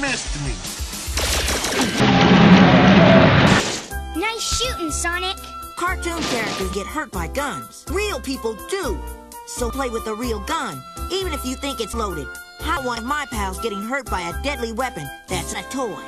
missed me. Nice shooting, Sonic. Cartoon characters get hurt by guns. Real people do. So play with a real gun, even if you think it's loaded. How one of my pals getting hurt by a deadly weapon that's a toy.